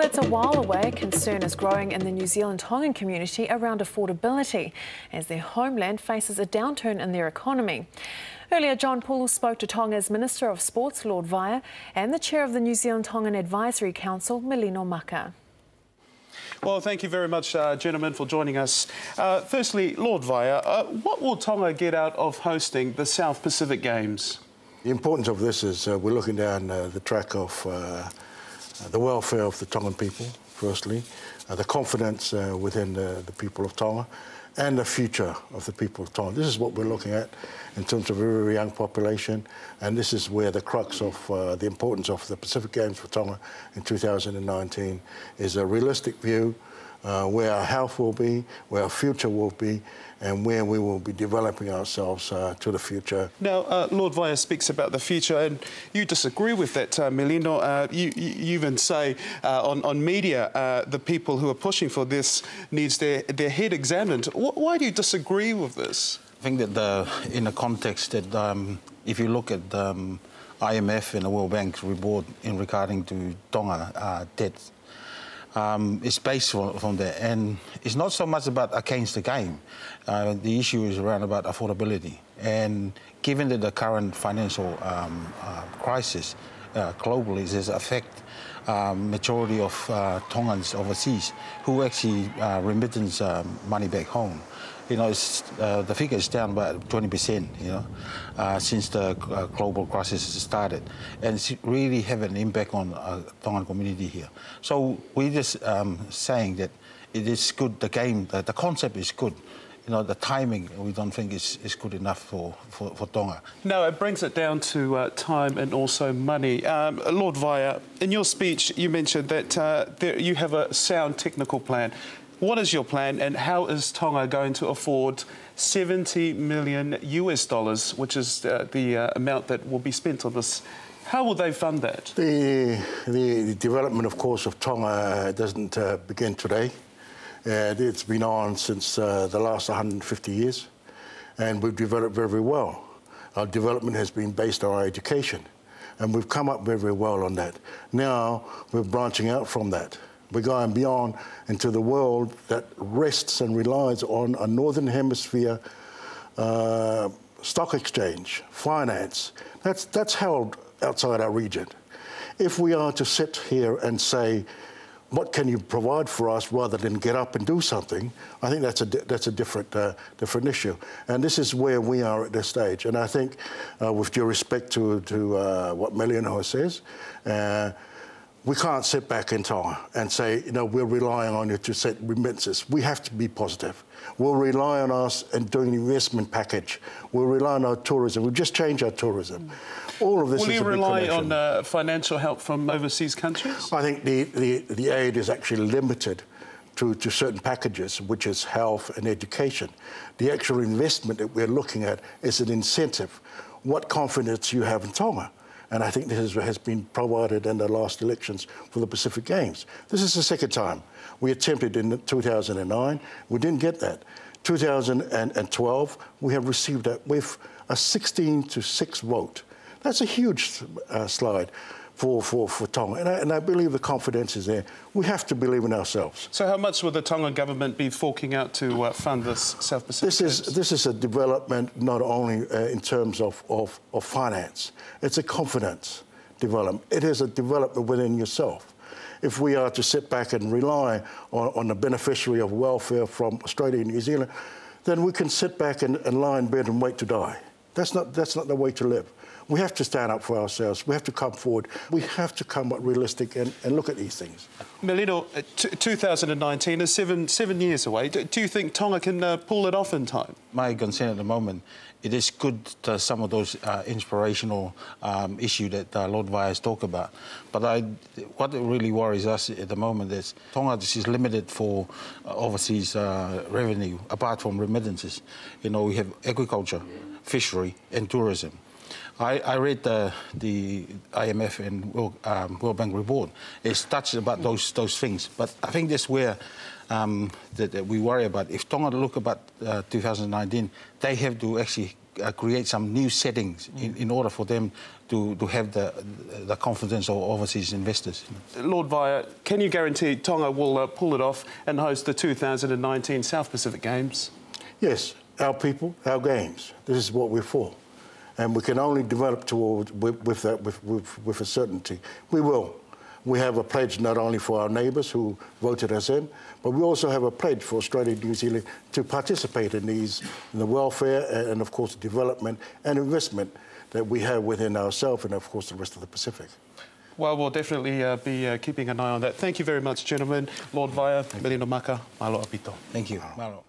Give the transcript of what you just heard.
that's a while away, concern is growing in the New Zealand Tongan community around affordability as their homeland faces a downturn in their economy. Earlier, John Pulu spoke to Tonga's Minister of Sports, Lord Vaea, and the chair of the New Zealand Tongan Advisory Council, Melino Maka. Well, thank you very much, uh, gentlemen, for joining us. Uh, firstly, Lord Vaea, uh, what will Tonga get out of hosting the South Pacific Games? The importance of this is uh, we're looking down uh, the track of uh, Uh, the welfare of the Tongan people, firstly, uh, the confidence uh, within the, the, people of Tonga, and the future of the people of Tonga. This is what we're looking at in terms of a very young population, and this is where the crux of uh, the importance of the Pacific Games for Tonga in 2019 is a realistic view uh, where our health will be, where our future will be, and where we will be developing ourselves uh, to the future. Now, uh, Lord Vaea speaks about the future, and you disagree with that, uh, Melino. Uh, you, you, even say uh, on, on media uh, the people who are pushing for this needs their, their head examined. W why do you disagree with this? I think that the, in the context that um, if you look at um, IMF and the World Bank's report in regarding to Tonga debt, um, is based from, there. And it's not so much about against the game. Uh, the issue is around about affordability. And given that the current financial um, uh, crisis uh, globally has affect um, majority of uh, Tongans overseas who actually uh, remittance um, money back home you know, uh, the figure is down by 20%, you know, uh, since the uh, global crisis started. And it's really have an impact on uh, Tongan community here. So we're just um, saying that it is good, the game, the, the concept is good you know, the timing we don't think is, is good enough for, for, for Tonga. No, it brings it down to uh, time and also money. Um, Lord Vaea, in your speech, you mentioned that uh, there, you have a sound technical plan. What is your plan and how is Tonga going to afford 70 million US dollars, which is uh, the uh, amount that will be spent on this? How will they fund that? The, the development, of course, of Tonga doesn't uh, begin today. Uh, it's been on since uh, the last 150 years, and we've developed very well. Our development has been based on our education, and we've come up very well on that. Now we're branching out from that. We're going beyond into the world that rests and relies on a Northern Hemisphere uh, stock exchange, finance. That's, that's held outside our region. If we are to sit here and say, what can you provide for us rather than get up and do something? I think that's a that's a different uh, different issue, and this is where we are at this stage. And I think, uh, with due respect to to uh, what Melino says, uh, we can't sit back in time and say, you know, we're relying on you to set remittances. We have to be positive. We'll rely on us and doing an investment package. We'll rely on our tourism. We've just changed our tourism. All of this is. Will you rely on uh, financial help from overseas countries? I think the, the, the aid is actually limited to, to certain packages, which is health and education. The actual investment that we're looking at is an incentive. What confidence you have in Tonga? And I think this has been provided in the last elections for the Pacific Games. This is the second time. We attempted in 2009, we didn't get that. 2012, we have received that with a 16 to 6 vote. That's a huge uh, slide for, for, for Tonga. And I, and I believe the confidence is there. We have to believe in ourselves. So how much will the Tongan government be forking out to uh, fund this South Pacific? This is, this is a development not only uh, in terms of, of, of finance, it's a confidence development. It is a development within yourself. If we are to sit back and rely on, on the beneficiary of welfare from Australia and New Zealand, then we can sit back and, and lie in bed and wait to die. That's not, that's not the way to live. We have to stand up for ourselves. We have to come forward. We have to come up realistic and, and look at these things. Melino, uh, 2019 is seven, seven years away. Do, do you think Tonga can uh, pull it off in time? My concern at the moment, it is good to some of those uh, inspirational um, issues that uh, Lord Vaea has talked about. But I, what really worries us at the moment is Tonga is limited for uh, overseas uh, revenue, apart from remittances. You know, we have agriculture, fishery and tourism. I, I read the, the IMF and World, um, World Bank report. It's touched about those those things, but I think that's where um, that, that, we worry about. If Tonga look about uh, 2019, they have to actually uh, create some new settings in, in order for them to, to have the, the confidence of overseas investors. Lord Vaea, can you guarantee Tonga will uh, pull it off and host the 2019 South Pacific Games? Yes, our people, our games. This is what we're for. And we can only develop towards with, with that with, with, with a certainty. We will. We have a pledge not only for our neighbours who voted us in, but we also have a pledge for Australia and New Zealand to participate in these, in the welfare and, of course, development and investment that we have within ourselves and, of course, the rest of the Pacific. Well, we'll definitely uh, be uh, keeping an eye on that. Thank you very much, gentlemen. Lord Vaea, Melino Maka, Malo Apito. Thank you. Malo.